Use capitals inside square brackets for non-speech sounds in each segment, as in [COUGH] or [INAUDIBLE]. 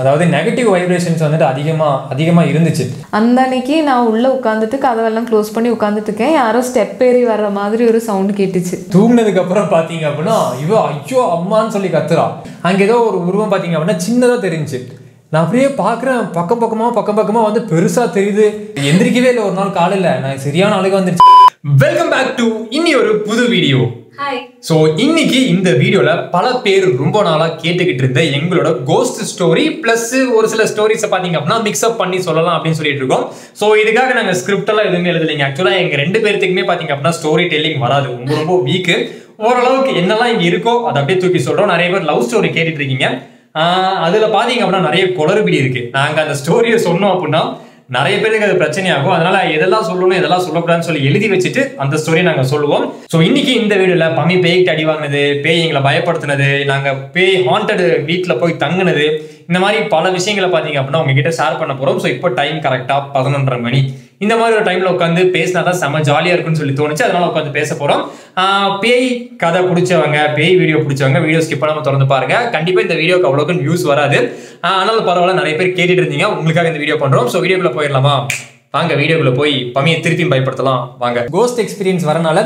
அதாவது negative vibrations வந்துட்டு அதிகமாக அதிகமாக இருந்துச்சு. அந்த அன்னைக்கு நான் உள்ள உட்காந்துட்டு கதவெல்லாம் க்ளோஸ் பண்ணி உட்காந்துட்டு இருக்கேன் யாரோ ஸ்டெப் ஏறி வர்ற மாதிரி ஒரு சவுண்ட் கேட்டுச்சு. தூங்கினதுக்கு அப்புறம் பார்த்தீங்க அப்படின்னா இவ ஐயோ அம்மான்னு சொல்லி கத்துறா. அங்கே ஏதோ ஒரு உருவம் பார்த்தீங்க அப்படின்னா சின்னதாக தெரிஞ்சுச்சு. நான் அப்படியே பார்க்குறேன் பக்கம் பக்கமாக பக்கம் பக்கமாக வந்து பெருசாக தெரியுது. எந்திரிக்கவே இல்லை. ஒரு நாள் காலையில். நான் சரியான அழுக வந்துருச்சு. வெல்கம் பேக் டு இன்னி ஒரு புது வீடியோ ஸோ இன்னைக்கு இந்த வீடியோவில் பல பேர் ரொம்ப நாளாக கேட்டுக்கிட்டு இருந்த எங்களோட கோஸ்ட் ஸ்டோரி ப்ளஸ் ஒரு சில ஸ்டோரிஸை பார்த்தீங்க அப்படின்னா மிக்ஸ்அப் பண்ணி சொல்லலாம் அப்படின்னு சொல்லிட்டு இருக்கோம். ஸோ இதுக்காக நாங்கள் ஸ்கிரிப்டெல்லாம் எதுவுமே எழுதலைங்க. ஆக்சுவலாக எங்கள் ரெண்டு பேர்த்துக்குமே பார்த்தீங்க அப்படின்னா ஸ்டோரி டெல்லிங் வராது. ரொம்ப ரொம்ப வீக்கு ஓரளவுக்கு என்னெல்லாம் இங்கே இருக்கோ அதை அப்படியே தூக்கி சொல்கிறோம் நிறைய பேர் லவ் ஸ்டோரி கேட்டுட்டு இருக்கீங்க. ஆஹ் அதுல பாத்தீங்க அப்படின்னா நிறைய குளறுபடி இருக்கு. நாங்க அந்த ஸ்டோரியை சொன்னோம் அப்படின்னா நிறைய பேருக்கு அது பிரச்சனையாகும். அதனால எதெல்லாம் சொல்லணும் எதெல்லாம் சொல்லக்கூடாதுன்னு சொல்லி எழுதி வச்சுட்டு அந்த ஸ்டோரியை நாங்கள் சொல்லுவோம். ஸோ இன்னைக்கு இந்த வீடியோல பம்மி பேய்கிட்ட அடி வாங்கினது பேய் எங்களை பயப்படுத்தினது நாங்கள் பேய் ஹாண்டட் வீட்டில் போய் தங்குனது இந்த மாதிரி பல விஷயங்களை பார்த்தீங்க அப்படின்னா உங்ககிட்ட ஷேர் பண்ண போகிறோம் ஸோ இப்போ டைம் கரெக்டாக பதினொன்றரை மணி. இந்த மாதிரி ஒரு டைம்ல உட்காந்து பேசினா தான் செம்ம ஜாலியா இருக்குன்னு சொல்லி தோணுச்சு. அதனால உட்காந்து பேச போறோம். பேய் கதை பிடிச்சவங்க பேய் வீடியோ பிடிச்சவங்க வீடியோ ஸ்கிப் பண்ணாம திறந்து பாருங்க. கண்டிப்பா இந்த வீடியோக்கு அவ்வளோக்கு வியூஸ் வராது. ஆனால் ஆனாலும் பரவாயில்ல நிறைய பேர் கேட்டுட்டு இருந்தீங்க. உங்களுக்காக இந்த வீடியோ பண்றோம். ஸோ வீடியோக்குள்ள போயிடலாமா? வாங்க வீடியோக்குள்ள போய் பமியை திருப்பியும் பயப்படுத்தலாம் வாங்க. கோஸ்ட் எக்ஸ்பீரியன்ஸ் வரனால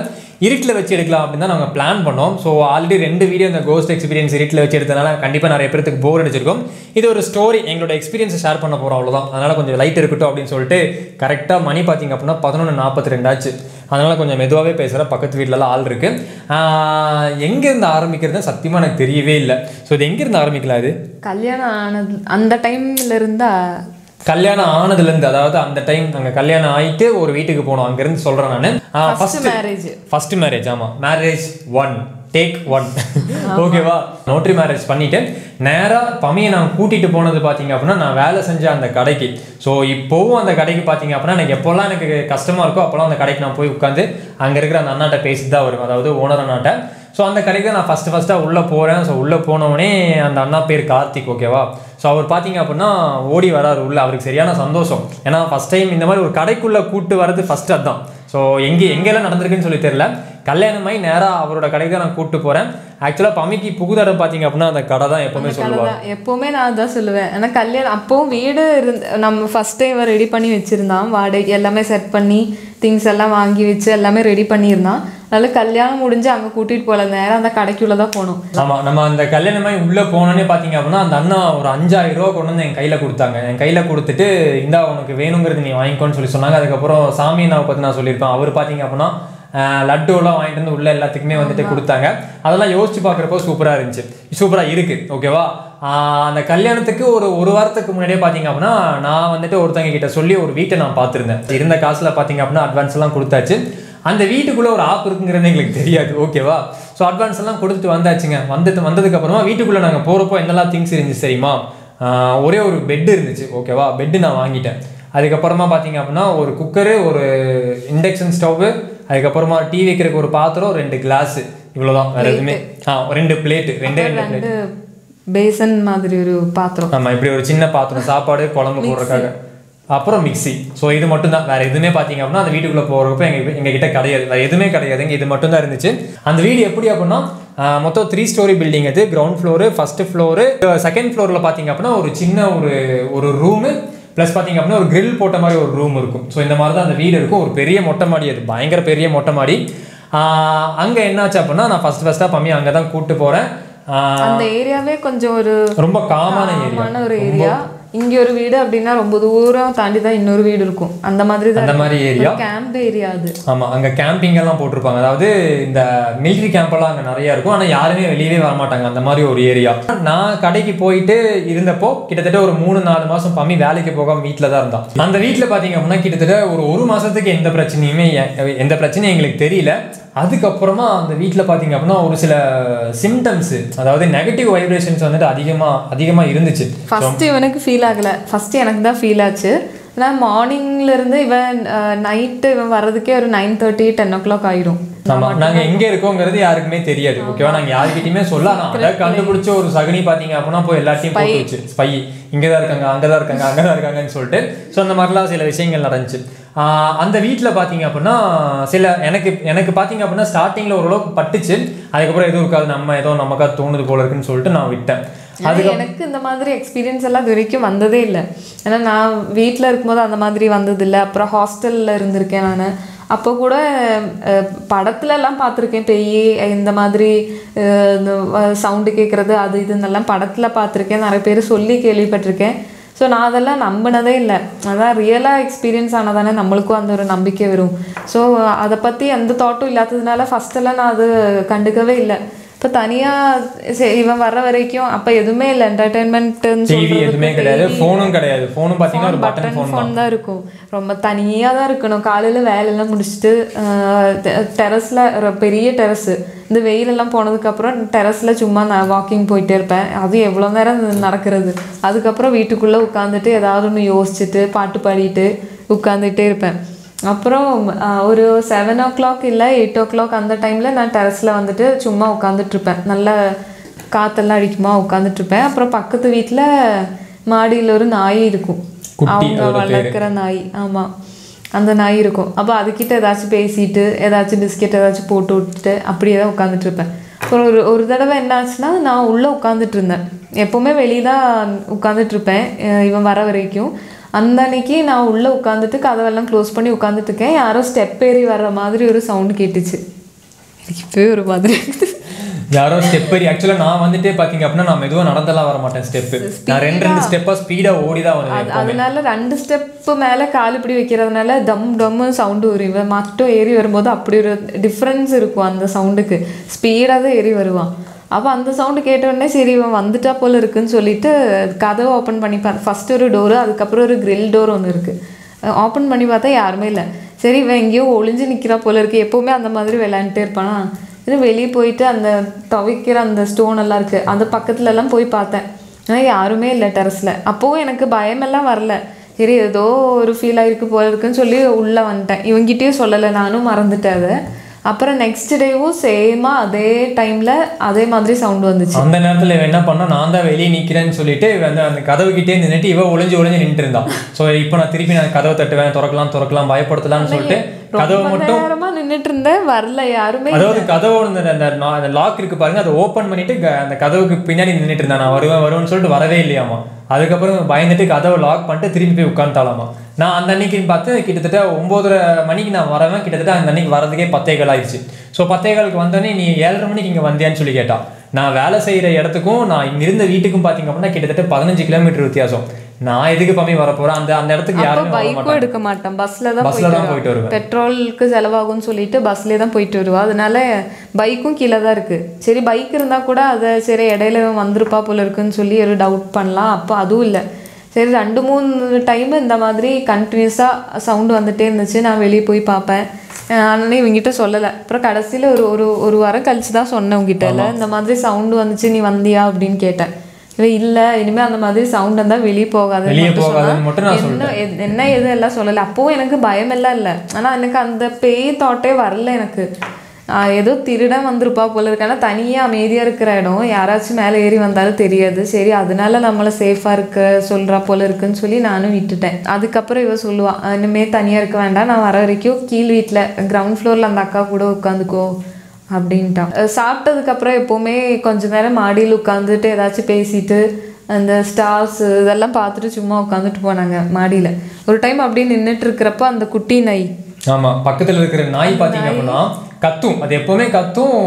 இருட்டில் வச்சு எடுக்கலாம் அப்படின்னு தான் நாங்கள் பிளான் பண்ணோம். ஸோ ஆல்ரெடி ரெண்டு வீடியோ இந்த கோஸ்ட் எக்ஸ்பீரியன்ஸ் இருட்டில் வச்சு எடுத்தனால கண்டிப்பாக நிறைய பேருக்கு போர் அடிச்சிருக்கும். இது ஒரு ஸ்டோரி எங்களோட எக்ஸ்பீரியன்ஸை ஷேர் பண்ண போகிறோம் அவ்வளோதான் அதனால் கொஞ்சம் லைட் இருக்கட்டும் அப்படின்னு சொல்லிட்டு கரெக்டாக மணி பார்த்தீங்க அப்படின்னா பதினொன்று நாற்பத்தி ரெண்டாச்சு அதனால் கொஞ்சம் மெதுவாகவே பேசுகிற பக்கத்து வீட்டிலலாம் ஆள் இருக்குது எங்கேருந்து ஆரம்பிக்கிறது சத்தியமாக எனக்கு தெரியவே இல்லை. ஸோ இது எங்கேருந்து ஆரம்பிக்கலாம் இது? கல்யாணம் ஆனது அந்த டைம்ல இருந்தால் கல்யாணம் ஆனதுலேருந்து அதாவது அந்த டைம் நாங்கள் கல்யாணம் ஆயிட்டு ஒரு வீட்டுக்கு போனோம் அங்கேருந்து சொல்கிறேன் நான். ஃபர்ஸ்ட் மேரேஜ் ஃபர்ஸ்ட் மேரேஜ் ஆமாம் மேரேஜ் ஒன் டேக் ஒன் ஓகேவா நோட்ரி மேரேஜ் பண்ணிட்டு நேராக பமையை நான் கூட்டிட்டு போனது பார்த்தீங்க அப்படின்னா நான் வேலை செஞ்ச அந்த கடைக்கு. ஸோ இப்போவும் அந்த கடைக்கு பார்த்தீங்க அப்படின்னா எனக்கு எப்போல்லாம் எனக்கு கஷ்டமா இருக்கோ அப்போல்லாம் அந்த கடைக்கு நான் போய் உட்காந்து அங்கே இருக்கிற அந்த அண்ணாட்ட பேசிட்டு தான் வரும் அதாவது ஓனர் அண்ணாட்ட. ஸோ அந்த கடைக்கு நான் ஃபஸ்ட்டு ஃபஸ்ட்டாக உள்ளே போகிறேன் ஸோ உள்ளே போனவொடனே அந்த அண்ணா பேர் கார்த்திக் ஓகேவா ஸோ அவர் பார்த்தீங்க அப்படின்னா ஓடி வராரு உள்ள. அவருக்கு சரியான சந்தோஷம். ஏன்னா ஃபஸ்ட் டைம் இந்த மாதிரி ஒரு கடைக்குள்ளே கூட்டு வர்றது ஃபஸ்ட் அதுதான். ஸோ எங்கே எங்கெல்லாம் நடந்திருக்குன்னு சொல்லி தெரியல. கல்யாணமாகி நேராக அவரோட கடைக்கு தான் நான் கூப்பிட்டு போகிறேன் ஆக்சுவலாக பமிக்கு புகுதடம் பார்த்தீங்க அப்படின்னா அந்த கடை தான் எப்போவுமே சொல்லுவாங்க. தான் எப்பவுமே நான் அதான் சொல்லுவேன். ஏன்னா கல்யாணம் அப்பவும் வீடு இருந்து நம்ம ஃபர்ஸ்ட் டைம் ரெடி பண்ணி வச்சிருந்தான். வாடகை எல்லாமே செட் பண்ணி திங்ஸ் எல்லாம் வாங்கி வச்சு எல்லாமே ரெடி பண்ணியிருந்தான். அதனால கல்யாணம் முடிஞ்சு அங்கே கூட்டிட்டு போகல. நேரம் அந்த கடைக்குள்ள தான் போனோம் ஆமாம் நம்ம அந்த கல்யாணமாய் உள்ளே போனோன்னே பார்த்தீங்க அப்படின்னா அந்த அண்ணா ஒரு அஞ்சாயிரம் ரூபா கொண்டு வந்து என் கையில் கொடுத்தாங்க. என் கையில் கொடுத்துட்டு இந்தா உனக்கு வேணுங்கிறது நீ வாங்கிக்கோன்னு சொல்லி சொன்னாங்க. அதுக்கப்புறம் சாமி அண்ணாவை பற்றி நான் சொல்லியிருப்பேன். அவர் பார்த்தீங்க அப்படின்னா லட்டுலாம் வாங்கிட்டு வந்து உள்ள எல்லாத்துக்குமே வந்துட்டு கொடுத்தாங்க. அதெல்லாம் யோசிச்சு பார்க்குறப்போ சூப்பராக இருந்துச்சு. சூப்பராக இருக்குது ஓகேவா அந்த கல்யாணத்துக்கு ஒரு ஒரு வாரத்துக்கு முன்னாடியே பார்த்தீங்க அப்படின்னா நான் வந்துட்டு ஒருத்தங்க கிட்ட சொல்லி ஒரு வீட்டை நான் பார்த்துருந்தேன். இருந்த காசில் பார்த்தீங்க அப்படின்னா அட்வான்ஸ் எல்லாம் கொடுத்தாச்சு. அந்த வீட்டுக்குள்ள ஒரு ஆப் இருக்குங்கிறது எங்களுக்கு தெரியாது ஓகேவா ஸோ அட்வான்ஸ் எல்லாம் கொடுத்துட்டு வந்தாச்சுங்க. வந்துட்டு வந்ததுக்கு அப்புறமா வீட்டுக்குள்ள நாங்கள் போகிறப்போ என்னெல்லாம் திங்ஸ் இருந்துச்சு தெரியுமா? ஆஹ் ஒரே ஒரு பெட் இருந்துச்சு ஓகேவா பெட்டு நான் வாங்கிட்டேன். அதுக்கப்புறமா பார்த்தீங்க அப்படின்னா ஒரு குக்கரு ஒரு இண்டக்ஷன் ஸ்டவ்வு அதுக்கப்புறமா டீ வைக்கிறதுக்கு ஒரு பாத்திரம் ரெண்டு கிளாஸ் இவ்வளோதான் வேற எதுவுமே. ஆ ரெண்டு பிளேட்டு ரெண்டே ரெண்டு பிளேட் பேசன் மாதிரி ஒரு பாத்திரம். ஆமா இப்படி ஒரு சின்ன பாத்திரம் சாப்பாடு குழம்பு போடுறதுக்காக. அப்புறம் மிக்ஸி ஸோ இது மட்டும் தான் வேற எதுவுமே பார்த்தீங்க அப்படின்னா அந்த வீட்டுக்குள்ள போகிறப்ப எங்க எங்க கிட்ட கிடையாது. வேற எதுவுமே கிடையாதுங்க இது மட்டும் தான் இருந்துச்சு. அந்த வீடு எப்படி அப்படின்னா மொத்தம் த்ரீ ஸ்டோரி பில்டிங் அது. Ground floor first floor second ஃப்ளோரில் பார்த்தீங்க அப்படின்னா ஒரு சின்ன ஒரு ஒரு ரூமு ப்ளஸ் பார்த்தீங்க அப்படின்னா ஒரு grill போட்ட மாதிரி ஒரு ரூம் இருக்கும். ஸோ இந்த மாதிரி தான் அந்த வீடு இருக்கும். ஒரு பெரிய மொட்டை மாடி. அது பயங்கர பெரிய மொட்டை மாடி. அங்கே என்னாச்சு அப்படின்னா நான் ஃபர்ஸ்ட் ஃபஸ்ட்டாக பம்மி அங்கே தான் கூப்பிட்டு போகிறேன் அந்த ஏரியாவே கொஞ்சம் ஒரு ரொம்ப காமான ஏரியா ஒரு ஏரியா இங்க ஒரு வீடு அப்படின்னா ரொம்ப தூரம் தாண்டி தான் இன்னொரு வீடு இருக்கும். அந்த மாதிரி தான் அந்த மாதிரி ஏரியா? கேம்ப் ஏரியா அது. ஆமா அங்க கேம்பிங் எல்லாம் போட்டிருப்பாங்க. அதாவது இந்த மிலிட்ரி கேம்ப் எல்லாம் அங்க நிறைய இருக்கும். ஆனா யாருமே வெளியவே வர மாட்டாங்க அந்த மாதிரி ஒரு ஏரியா. நான் கடைக்கு போயிட்டு இருந்தப்போ கிட்டத்தட்ட ஒரு மூணு நாலு மாசம் பம்மி வேலைக்கு போகாம வீட்டில் தான் இருந்தான். அந்த வீட்டில் பாத்தீங்க அப்படின்னா கிட்டத்தட்ட ஒரு ஒரு மாசத்துக்கு எந்த பிரச்சனையுமே எந்த பிரச்சனையும் எங்களுக்கு தெரியல. அதுக்கப்புறமா அந்த வீட்டில் பார்த்தீங்க அப்படின்னா ஒரு சில சிம்டம்ஸ் அதாவது நெகட்டிவ் வைப்ரேஷன்ஸ் வந்துட்டு அதிகமா அதிகமா இருந்துச்சு. ஃபர்ஸ்ட் இவனுக்கு ஃபீல் ஆகல. ஃபர்ஸ்ட் எனக்கு தான் ஃபீல் ஆச்சு. ஆனால் மார்னிங்ல இருந்து இவன் நைட்டு இவன் வர்றதுக்கே ஒரு nine thirty ten o'clock ஆயிரும் ஆமா நாங்க எங்க இருக்கோங்கிறது யாருக்குமே தெரியாது. ஓகேவா நாங்க யாருக்கிட்டயுமே சொல்ல ஆனா அதை கண்டுபிடிச்ச ஒரு சகுனி பாத்தீங்க அப்படின்னா போய் எல்லாத்தையும் போட்டு வச்சு. ஸ்பை இங்கதான் இருக்காங்க அங்கதான் இருக்காங்க அங்கதான் இருக்காங்கன்னு சொல்லிட்டு. ஸோ அந்த மாதிரிலாம் சில விஷயங்கள் நடந்துச்சு. அந்த வீட்ல பாத்தீங்க அப்படின்னா சில எனக்கு எனக்கு பாத்தீங்க அப்படின்னா ஸ்டார்டிங்ல ஓரளவுக்கு பட்டுச்சு. அதுக்கப்புறம் எதுவும் இருக்காது. நம்ம ஏதோ நமக்கா தோணுது போல இருக்குன்னு சொல்லிட்டு நான் விட்டேன். ஆனா எனக்கு இந்த மாதிரி எக்ஸ்பீரியன்ஸ் எல்லாம் இது வரைக்கும் வந்ததே இல்லை. ஏன்னா நான் வீட்டில் இருக்கும்போது அந்த மாதிரி வந்ததில்லை. அப்புறம் ஹாஸ்டலில் இருந்திருக்கேன் நான். அப்போ கூட அஹ், படத்துல எல்லாம் பார்த்துருக்கேன் பேய் இந்த மாதிரி சவுண்டு கேட்குறது அது இதுன்னெல்லாம் படத்தில் பார்த்துருக்கேன் நிறைய பேர் சொல்லி கேள்விப்பட்டிருக்கேன். ஸோ நான் அதெல்லாம் நம்பினதே இல்லை. அதான் ரியலாக எக்ஸ்பீரியன்ஸ் ஆனதானே நம்மளுக்கும் அந்த ஒரு நம்பிக்கை வரும். ஸோ அதை பற்றி எந்த தாட்டும் இல்லாததுனால ஃபஸ்ட்டெல்லாம் நான் அது கண்டுக்கவே இல்லை. இப்போ தனியாக இவன் வர்ற வரைக்கும் அப்போ எதுவுமே இல்லை என்டர்டெயின்மெண்ட்டுன்னு டிவி எதுவுமே கிடையாது ஃபோனும் கிடையாது. ஃபோனும் பார்த்தீங்கன்னா ஒரு பட்டன் ஃபோன் தான். இருக்கும். ரொம்ப தனியாக தான் இருக்கணும். காலையில் வேலையெல்லாம் முடிச்சுட்டு டெரஸில் பெரிய டெரஸு இந்த வெயிலெல்லாம் போனதுக்கப்புறம் டெரஸில் சும்மா நான் வாக்கிங் போயிட்டே இருப்பேன். அது எவ்வளோ நேரம் நடக்கிறது? அதுக்கப்புறம் வீட்டுக்குள்ளே உட்காந்துட்டு ஏதாவது ஒன்று யோசிச்சுட்டு பாட்டு பாடிட்டு உட்காந்துட்டே இருப்பேன். அப்புறம் ஒரு செவன் ஓ கிளாக் இல்லை எயிட் ஓ கிளாக் அந்த டைமில் நான் டெரஸில் வந்துட்டு சும்மா உட்காந்துட்ருப்பேன் நல்ல காற்றெல்லாம் அடிக்குமா உட்காந்துட்ருப்பேன் அப்புறம் பக்கத்து வீட்டில் மாடியில் ஒரு நாய் இருக்கும். அவங்க. வளர்க்குற நாய். ஆமாம் அந்த நாய் இருக்கும். அப்போ அதுக்கிட்ட ஏதாச்சும் பேசிட்டு ஏதாச்சும் பிஸ்கெட் ஏதாச்சும் போட்டு விட்டுட்டு அப்படியே தான் உட்காந்துட்டு இருப்பேன் அப்புறம் ஒரு ஒரு தடவை என்ன ஆச்சுன்னா நான் உள்ளே உட்காந்துட்டு இருந்தேன் எப்போவுமே வெளியே தான் அஹ் இவன் வர வரைக்கும். அந்த அன்னைக்கு நான் உள்ளே உட்காந்துட்டு கதவெல்லாம் க்ளோஸ் பண்ணி உட்காந்துட்டு இருக்கேன். யாரோ ஸ்டெப் ஏறி வர்ற மாதிரி ஒரு சவுண்டு கேட்டுச்சு. எனக்கு இப்போவே ஒரு மாதிரி இருக்குது. யாரோ ஸ்டெப் ஏறி ஆக்சுவலாக நான் வந்துட்டே பார்த்தீங்க அப்படின்னா நான் மெதுவாக நடந்தெல்லாம் வர மாட்டேன் ஸ்டெப்பு நான் ரெண்டு ரெண்டு ஸ்டெப்பாக ஸ்பீடாக ஓடி தான் வருவேன் அது அதனால ரெண்டு ஸ்டெப்பு மேலே கால் இப்படி வைக்கிறதுனால தம் டம்மு சவுண்டு வரும். இவன் மட்டும் ஏறி வரும்போது அப்படி ஒரு டிஃப்ரென்ஸ் இருக்கும் அந்த சவுண்டுக்கு ஸ்பீடாக தான் ஏறி வருவான் அப்போ அந்த சவுண்டு கேட்ட சரி இவன் வந்துட்டா போல் இருக்குன்னு சொல்லிட்டு கதவை ஓப்பன் பண்ணி பா ஃபஸ்ட்டு ஒரு டோரு அதுக்கப்புறம் ஒரு கிரில் டோர் ஒன்று இருக்குது ஓப்பன் பண்ணி பார்த்தா யாருமே இல்லை. சரி இவன் எங்கேயோ ஒளிஞ்சு நிற்கிறா போல் இருக்குது எப்போவுமே அந்த மாதிரி விளையாண்டுட்டே இருப்பானா? இது வெளியே போயிட்டு அந்த துவைக்கிற அந்த ஸ்டோன் எல்லாம் இருக்குது அந்த பக்கத்துலலாம் போய் பார்த்தேன். ஆனால் யாருமே இல்லை டெரஸில் அப்போவும் எனக்கு பயமெல்லாம் வரல. சரி ஏதோ ஒரு ஃபீல் ஆகிருக்கு போல இருக்குன்னு சொல்லி உள்ளே வந்துட்டேன். இவங்கிட்டயும் சொல்லலை. நானும் மறந்துட்டேன் அதை. அப்புறம் நெக்ஸ்ட் டேவும் சேமாக அதே டைமில் அதே மாதிரி சவுண்ட் வந்துச்சு. அந்த நேரத்தில் இவன் என்ன பண்ணா நான் தான் வெளியே நிற்கிறேன்னு சொல்லிட்டு இவன் அந்த அந்த கதவுக்கிட்டே நின்னுட்டு இவ ஒளிஞ்சு ஒளிஞ்சு நின்றுட்டு இருந்தான். ஸோ இப்போ நான் திருப்பி நான் கதவை தட்டுவேன் திறக்கலாம் திறக்கலாம் பயப்படுத்தலாம்னு சொல்லிட்டு கதவை மட்டும் நேரமா நின்றுட்டு இருந்தேன் வரல யாருமே அதாவது கதவோட அந்த லாக் இருக்கு பாருங்க அதை ஓப்பன் பண்ணிட்டு அந்த கதவுக்கு பின்னாடி நின்னுட்டு இருந்தான் நான் வருவேன் வருவேன்னு சொல்லிட்டு வரவே இல்லையாமா. அதுக்கப்புறம் பயந்துட்டு கதவை லாக் பண்ணிட்டு திரும்பி போய் உட்காந்துட்டாலாமா நான் அந்த அன்னைக்குன்னு பார்த்து கிட்டத்தட்ட ஒம்போதரை மணிக்கு நான் வரவேன். கிட்டத்தட்ட அந்த அன்னைக்கு வரதுக்கே பத்தேகால் ஆயிடுச்சு. ஸோ பத்தேகாலுக்கு வந்தோடனே நீ ஏழரை மணிக்கு இங்கே வந்தியான்னு சொல்லி கேட்டா. நான் வேலை செய்கிற இடத்துக்கும் நான் இங்க இருந்த வீட்டுக்கும் பார்த்தீங்க அப்படின்னா கிட்டத்தட்ட பதினஞ்சு கிலோமீட்டர் வித்தியாசம். நான் எதுக்கு பம்மி வர போறேன் அந்த அந்த இடத்துக்கு யாருமே பைக்கும் எடுக்க மாட்டேன். பஸ்ல தான் பஸ்ல தான் போயிட்டு வருவேன். பெட்ரோலுக்கு செலவாகும்னு சொல்லிட்டு பஸ்லேயே தான் போயிட்டு வருவா. அதனால பைக்கும் கீழே தான் இருக்கு. சரி பைக் இருந்தா கூட அதை சரி இடையில வந்திருப்பா போல இருக்குன்னு சொல்லி ஒரு டவுட் பண்ணலாம். அப்போ அதுவும் இல்லை. சரி ரெண்டு மூணு டைம் இந்த மாதிரி கண்டினியூஸாக சவுண்டு வந்துட்டே இருந்துச்சு. நான் வெளியே போய் பார்ப்பேன். ஆனால் இவங்கிட்ட சொல்லலை. அப்புறம் கடைசியில் ஒரு ஒரு ஒரு வாரம் கழிச்சு தான் சொன்னேன் உங்ககிட்ட இல்லை இந்த மாதிரி சவுண்டு வந்துச்சு நீ வந்தியா அப்படின்னு கேட்டேன். இவன் இல்லை இனிமேல் அந்த மாதிரி சவுண்ட் இருந்தால் வெளியே போகாது என்ன என்ன எது எல்லாம் சொல்லலை. அப்போவும் எனக்கு பயமெல்லாம் இல்லை. ஆனால் எனக்கு அந்த பேய் தாட்டே வரல எனக்கு. ஏதோ திருடன் வந்திருப்பா போல இருக்கு. ஆனால் தனியாக அமைதியாக இருக்கிற இடம். யாராச்சும் மேலே ஏறி வந்தாலும் தெரியாது. சரி அதனால நம்மளை சேஃபாக இருக்க சொல்கிறா போல இருக்குன்னு சொல்லி நானும் விட்டுட்டேன். அதுக்கப்புறம் இவ சொல்லுவாள் இனிமேல் தனியாக இருக்க வேண்டாம். நான் வர வரைக்கும் கீழ் வீட்டில் கிரவுண்ட் ஃப்ளோரில் அந்த அக்கா கூட உட்காந்துக்கோ அப்படின்ட்டான் சாப்பிட்டதுக்கப்புறம் எப்போவுமே கொஞ்ச நேரம் மாடியில் உட்காந்துட்டு ஏதாச்சும் பேசிட்டு அந்த ஸ்டார்ஸ் இதெல்லாம் பார்த்துட்டு சும்மா உட்காந்துட்டு போனாங்க மாடியில். ஒரு டைம் அப்படியே நின்றுட்டு இருக்கிறப்ப அந்த குட்டி நை ஆமா பக்கத்துல இருக்கிற நாய் பாத்தீங்க அப்படின்னா கத்தும். அது எப்பவுமே கத்தும்.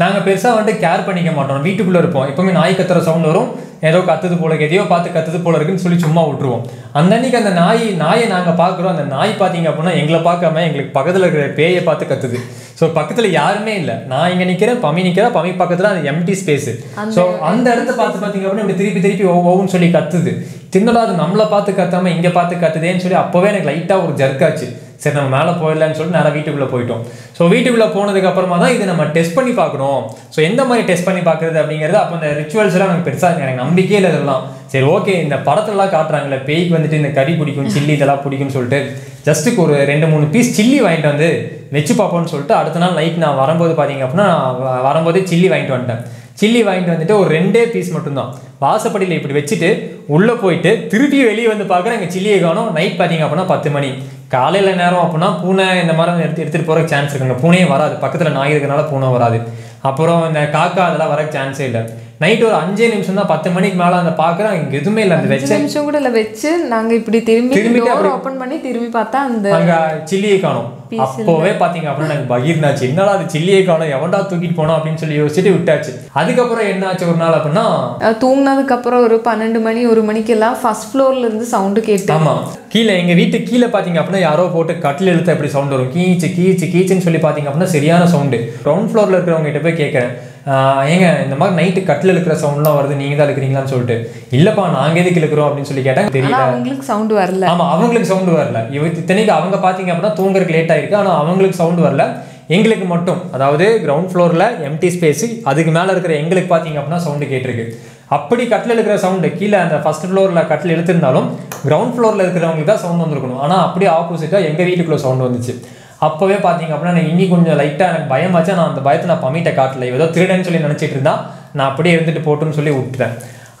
நாங்க பெருசா வந்துட்டு கேர் பண்ணிக்க மாட்டோம். வீட்டுக்குள்ள இருப்போம். எப்பவுமே நாய் கத்துற சவுண்ட் வரும். ஏதோ கத்துது போல எதையோ பார்த்து கத்துது போல இருக்குன்னு சொல்லி சும்மா விட்டுருவோம். அந்த அன்னைக்கு அந்த நாய் நாயை நாங்க பாக்குறோம் அந்த நாய் பாத்தீங்க அப்படின்னா எங்களை பார்க்காம எங்களுக்கு பக்கத்துல இருக்கிற பேயை பார்த்து கத்துது. ஸோ பக்கத்துல யாருமே இல்லை. நான் இங்க நிக்கிறேன் பமி நிக்கிறா பமி பக்கத்துல அந்த எம்டி ஸ்பேஸ் ஸோ அந்த இடத்த பார்த்து பாத்தீங்க அப்படின்னா இப்படி திருப்பி திருப்பி ஒவ்வொன்னு சொல்லி கத்துது. தின்னடா அது நம்மளை பார்த்து கத்தாம இங்க பார்த்து கத்துதேன்னு சொல்லி அப்பவே எனக்கு லைட்டா ஒரு ஜர்க்காச்சு சரி நம்ம மேலே போயிடலான்னு சொல்லிட்டு நேராக வீட்டுக்குள்ளே போயிட்டோம். ஸோ வீட்டுக்குள்ளே போனதுக்கப்புறமா தான் இது நம்ம டெஸ்ட் பண்ணி பார்க்கணும். ஸோ எந்த மாதிரி டெஸ்ட் பண்ணி பார்க்குறது அப்படிங்கிறது அப்போ இந்த ரிச்சுவல்ஸ் எல்லாம் எனக்கு பெருசாக எனக்கு நம்பிக்கையே இல்லை இதெல்லாம். சரி ஓகே இந்த படத்துலலாம் காட்டுறாங்களே பேய்க்கு வந்துட்டு இந்த கறி பிடிக்கும் சில்லி இதெல்லாம் பிடிக்கும்னு சொல்லிட்டு ஜஸ்ட்டுக்கு ஒரு ரெண்டு மூணு பீஸ் சில்லி வாங்கிட்டு வந்து வச்சு பார்ப்போம்னு சொல்லிட்டு அடுத்த நாள் நைட் நான் வரும்போது பார்த்தீங்க அப்படின்னா நான் வ- வரும்போதே சில்லி வாங்கிட்டு வந்துட்டேன். சில்லி வாங்கிட்டு வந்துட்டு ஒரு ரெண்டே பீஸ் மட்டும்தான். வாசப்படியில் இப்படி வச்சுட்டு உள்ளே போயிட்டு திருப்பி வெளியே வந்து பார்க்குறேன் எங்கள் சில்லியை காணும். நைட் பார்த்தீங்க அப்படின்னா பத்து மணி. காலையில் நேரம் அப்படின்னா பூனை இந்த மாதிரி எடுத்து எடுத்துகிட்டு போகிறக்கு சான்ஸ் இருக்குங்க. பூனையே வராது. பக்கத்தில் நாய் இருக்கனால பூனை வராது. அப்புறம் இந்த காக்கா அதெல்லாம் வர சான்ஸே இல்லை. நைட் ஒரு அஞ்சே நிமிஷம் தான் பத்து மணிக்கு மேல அந்த பாக்குறேன் இங்க எதுவுமே இல்லை. அந்த வச்ச நிமிஷம் கூட இல்லை. வச்சு நாங்க இப்படி திரும்பி அப்படி- ஓப்பன் பண்ணி திரும்பி பார்த்தா அந்த அங்க சில்லியை காணும். அப்போவே பாத்தீங்க அப்படின்னா எனக்கு பகீர்னாச்சு. என்னடா அது சில்லியை காணும் எவன்டா தூக்கிட்டு போனோம் அப்படின்னு சொல்லி யோசிச்சுட்டு விட்டாச்சு. அதுக்கப்புறம் என்ன ஆச்சு ஒரு நாள் அப்படின்னா தூங்குனதுக்கு அப்புறம் ஒரு பன்னெண்டு மணி ஒரு மணிக்கெல்லாம் ஃபர்ஸ்ட் ஃப்ளோர்ல இருந்து சவுண்டு கேட்டு. ஆமா. கீழே எங்க வீட்டு கீழே பாத்தீங்க அப்படின்னா யாரோ போட்டு கட்டில் இழுத்த எப்படி சவுண்ட் வரும்? கீச்சு கீச்சு கீச்சுன்னு சொல்லி பாத்தீங்க அப்படின்னா சரியான சவுண்டு கிரவுண்ட் ஃப்ளோர்ல இருக்கிறவங்க கிட்ட போய் கேட்கறேன் ஏங்க இந்த மாதிரி நைட்டு கட்டில் இழுக்கிற சவுண்ட்லாம் வருது நீங்க தான் இழுக்கிறீங்களான்னு சொல்லிட்டு. இல்லப்பா நாங்க எதுக்கு இழுக்கிறோம் அப்படின்னு சொல்லி கேட்டேன் தெரியல. அவங்களுக்கு சவுண்டு வரல. ஆமா அவங்களுக்கு சவுண்ட் வரல. இவ இத்தனைக்கு அவங்க பாத்தீங்க அப்படின்னா தூங்குறதுக்கு லேட் ஆயிருக்கு. ஆனா அவங்களுக்கு சவுண்ட் வரல. எங்களுக்கு மட்டும் அதாவது கிரவுண்ட் ஃப்ளோர்ல எம்டி ஸ்பேஸ் அதுக்கு மேல இருக்கிற எங்களுக்கு பாத்தீங்க அப்படின்னா சவுண்டு கேட்டிருக்கு. அப்படி கட்டில் இருக்கிற சவுண்டு கீழே அந்த ஃபர்ஸ்ட் ஃப்ளோர்ல கட்டில் இழுத்திருந்தாலும் கிரவுண்ட் ஃப்ளோர்ல இருக்கிறவங்களுக்கு தான் சவுண்ட் வந்திருக்கணும். ஆனா அப்படியே ஆப்போசிட்டா எங்க வீட்டுக்குள்ள சவுண்ட் வந்துச்சு. அப்போவே பார்த்தீங்க அப்படின்னா எனக்கு இன்னி கொஞ்சம் லைட்டாக எனக்கு பயமாச்சா நான் அந்த பயத்தை நான் பமிட்டை காட்டல ஏதோ திருடன்னு சொல்லி நினச்சிட்டு இருந்தா நான் அப்படியே இருந்துட்டு போட்டுன்னு சொல்லி விட்டுட்டேன்.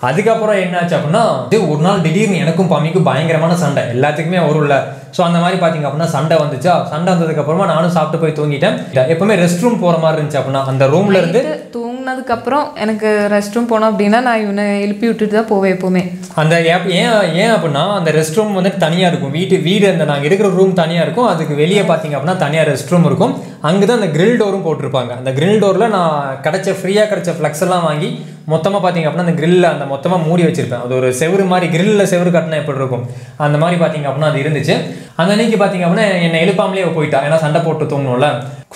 அதுக்கப்புறம் என்னாச்சு அப்படின்னா இது ஒரு நாள் திடீர்னு எனக்கும் பம்மிக்கும் பயங்கரமான சண்டை. எல்லாத்துக்குமே வரும்ல ஸோ அந்த மாதிரி பார்த்தீங்க அப்படின்னா சண்டை வந்துச்சா? சண்டை வந்ததுக்கு அப்புறமா நானும் சாப்பிட்டு போய் தூங்கிட்டேன். எப்பவுமே ரெஸ்ட் ரூம் போகிற மாதிரி இருந்துச்சு அப்படின்னா அந்த ரூம்ல இருந்து நைட்டு தூங்குனதுக்கு அப்புறம் எனக்கு ரெஸ்ட் ரூம் போனோம் அப்படின்னா நான் இவனை எழுப்பி விட்டுட்டு தான் போவேன் எப்பவுமே. அந்த ஏன் ஏன் அப்படின்னா அந்த ரெஸ்ட் ரூம் வந்துட்டு தனியாக இருக்கும். வீட்டு வீடு அந்த நாங்கள் இருக்கிற ரூம் தனியாக இருக்கும். அதுக்கு வெளியே பார்த்தீங்க அப்படின்னா தனியாக ரெஸ்ட் ரூம் இருக்கும். அங்கே தான் அந்த கிரில் டோரும் போட்டிருப்பாங்க. அந்த கிரில் டோரில் நான் கிடச்ச ஃப்ரீயாக கிடைச்ச ஃப்ளக்ஸ் எல்லாம் வாங்கி மொத்தமாக பார்த்தீங்க அப்படின்னா அந்த கிரில்ல அந்த மொத்தமாக மூடி வச்சிருப்பேன். அது ஒரு செவுரு மாதிரி கிரில்ல செவுரு கட்டினா எப்படி இருக்கும்? அந்த மாதிரி பார்த்தீங்க அப்படின்னா அது இருந்துச்சு. அந்த அன்னைக்கு பார்த்தீங்க அப்படின்னா என்னை எழுப்பாமலே போயிட்டா. ஏன்னா சண்டை போட்டு தூங்கணும்ல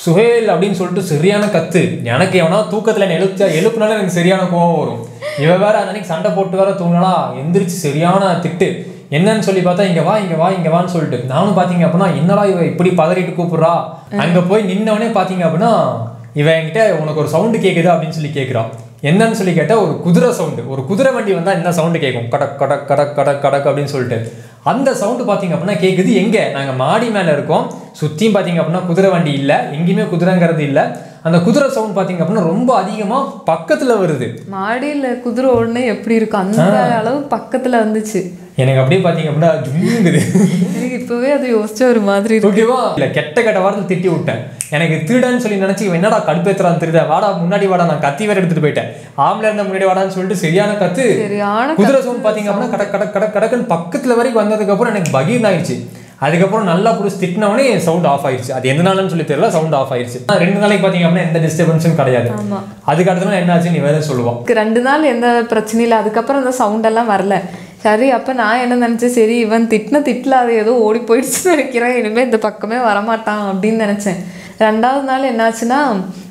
சுஹேல் அப்படின்னு சொல்லிட்டு சரியான கத்து. எனக்கு எவனா தூக்கத்தில் என்னை எழுப்பிச்சா எழுப்புனாலும் எனக்கு சரியான கோவம் வரும். இவ வேற அந்த அன்னைக்கு சண்டை போட்டு வேற தூங்கினா எந்திரிச்சு சரியான திட்டு. என்னன்னு சொல்லி பார்த்தா இங்க வா இங்க வா இங்க வான்னு சொல்லிட்டு. நானும் பாத்தீங்க அப்படின்னா என்னடா இவ இப்படி பதறிட்டு கூப்பிடுறா? அங்க போய் நின்னவனே பாத்தீங்க அப்படின்னா இவ என்கிட்ட உனக்கு ஒரு சவுண்டு கேக்குதா அப்படின்னு சொல்லி கேக்குறான் என்னன்னு சொல்லி கேட்டா ஒரு குதிரை சவுண்டு ஒரு குதிரை வண்டி வந்தா என்ன சவுண்டு கேட்கும் கடக் கடக் கடக் கடக் கடக் அப்படின்னு சொல்லிட்டு. அந்த சவுண்டு பாத்தீங்க அப்படின்னா கேக்குது எங்க? நாங்க மாடி மேல இருக்கோம். சுத்தியும் பாத்தீங்க அப்படின்னா குதிரை வண்டி இல்ல. எங்கேயுமே குதிரைங்கிறது இல்ல. அந்த குதிரை சவுண்ட் பாத்தீங்க அப்படின்னா ரொம்ப அதிகமா பக்கத்துல வருது. மாடியில குதிரை ஓடுனே எப்படி இருக்கும்? அந்த அளவு பக்கத்துல வந்துச்சு. எனக்கு அப்படியே பாத்தீங்க அப்படின்னா எனக்கு இப்பவே அது யோசிச்ச ஒரு மாதிரி ஓகேவா இல்ல கெட்ட கெட்ட வார்த்தை திட்டி விட்டேன். எனக்கு திருடன்னு சொல்லி நினைச்சு என்னடா கடுப்பேத்துறான் திருட வாடா முன்னாடி வாடா நான் கத்தி வேற எடுத்துட்டு போயிட்டேன். ஆம்பளை இருந்த முன்னாடி வாடான்னு சொல்லிட்டு சரியான கத்து. சரியான குதிரை சவுண்ட் பாத்தீங்க அப்படின்னா கடக் கடக் கடக் கடக்குன்னு பக்கத்துல வரைக்கும் வந்ததுக்கு அப்புறம் எனக்கு பகீர் ஆயிடுச்சு. அதுக்கப்புறம் நல்லா புடிச்சு திட்டினவனே சவுண்ட் ஆஃப் ஆயிடுச்சு அது எந்த நாள்னு சொல்லி தெரியல சவுண்ட் ஆஃப் ஆயிடுச்சு ரெண்டு நாளைக்கு அப்படின்னா எந்த டிஸ்டர்பன்ஸும் கிடையாது. ஆமா. அதுக்கு அடுத்த நாள் என்னாச்சு நீ வேற எனக்கு ரெண்டு நாள் எந்த பிரச்சனையும் இல்லை. அதுக்கப்புறம் அந்த சவுண்ட் எல்லாம் வரல. சரி அப்போ நான் என்ன நினச்சேன்? சரி இவன் திட்டின திட்டில் அது ஏதோ ஓடி போயிடுச்சுன்னு நினைக்கிறேன். இனிமேல் இந்த பக்கமே வரமாட்டான் அப்படின்னு நினச்சேன். ரெண்டாவது நாள் என்னாச்சுன்னா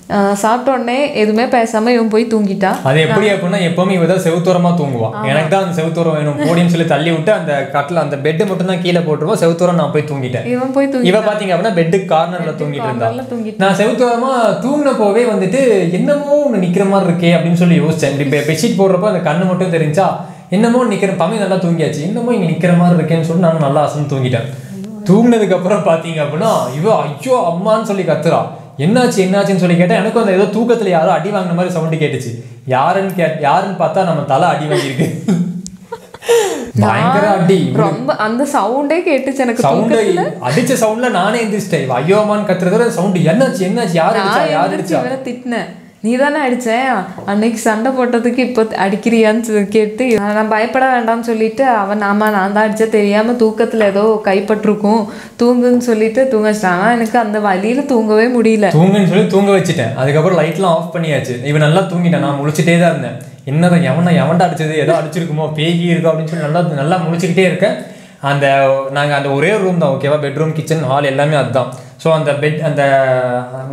ஆஹ் சாப்பிட்ட உடனே எதுவுமே பேசாமல் இவன் போய் தூங்கிட்டான் அது எப்படி அப்படின்னா எப்பவுமே இவ தான் செவுத்தோரமா தூங்குவான் எனக்கு தான் அந்த செவுத்தோரம் வேணும் போடின்னு சொல்லி தள்ளி விட்டு அந்த கட்டில் அந்த பெட் மட்டும் தான் கீழே போட்டுருவோம் செவுத்தோரம் நான் போய் தூங்கிட்டேன். இவன் போய் தூங்கி இவ பாத்தீங்க அப்படின்னா பெட்டு கார்னர்ல தூங்கிட்டு இருந்தா. தூங்கிட்டு. நான் செவுத்தோரமா தூங்கின போவே வந்துட்டு என்னமோ ஒன்று நிக்கிற மாதிரி இருக்கே அப்படின்னு சொல்லி யோசிச்சேன். இப்படி பெட்ஷீட் போடுறப்போ அந்த கண்ணு மட்டும் தெரிஞ்சா என்னமோ நிக்கிற பம்மி நல்லா தூங்கியாச்சு என்னமோ இங்க நிக்கிற மாதிரி இருக்கேன்னு சொல்லி நான் நல்லா அசந்து தூங்கிட்டேன். தூங்கினதுக்கு அப்புறம் பாத்தீங்க அப்படின்னா இவ ஐயோ அம்மான்னு சொல்லி கத்துறா. என்னாச்சு என்னாச்சுன்னு சொல்லி கேட்டா எனக்கும் அந்த ஏதோ தூக்கத்துல யாரோ அடி வாங்கின மாதிரி சவுண்டு கேட்டுச்சு. யாருன்னு கே யாருன்னு பார்த்தா நம்ம தலை அடி வாங்கியிருக்கு. [LAUGHS] பயங்கர அடி. ரொம்ப அந்த சவுண்டே கேட்டுச்சு எனக்கு சவுண்ட் அடிச்ச சவுண்ட்ல நானே எந்திரிச்சிட்டேன். இவ ஐயோ அம்மான்னு கத்துறதோட சவுண்ட் என்னாச்சு என்னாச்சு யார் அடிச்சா யார் அடிச்சா? திட்டினேன். நீ தானே அடித்தேன் அன்னைக்கு சண்டை போட்டதுக்கு இப்போ அடிக்கிறியான்னு சொல்லி கேட்டு நான் பயப்பட வேண்டாம்னு சொல்லிட்டு அவன் ஆமாம் நான் தான் அடித்தேன் தெரியாமல் தூக்கத்தில் ஏதோ கைப்பட்டிருக்கும் தூங்குன்னு சொல்லிட்டு தூங்க வச்சிட்டான் எனக்கு அந்த வழியில் தூங்கவே முடியல. தூங்குன்னு சொல்லி தூங்க வச்சுட்டேன். அதுக்கப்புறம் லைட்லாம் ஆஃப் பண்ணியாச்சு. இவன் நல்லா தூங்கிட்டேன். நான் முழிச்சிட்டே தான் இருந்தேன். என்னதான் எவன எவன்டா அடிச்சது? ஏதோ அடிச்சிருக்குமோ? பேகி இருக்கா அப்படின்னு சொல்லி நல்லா நல்லா முழிச்சுக்கிட்டே இருக்கேன். அந்த நாங்கள் அந்த ஒரே ரூம் தான் ஓகேவா பெட்ரூம் கிச்சன் ஹால் எல்லாமே அதுதான். ஸோ அந்த பெட் அந்த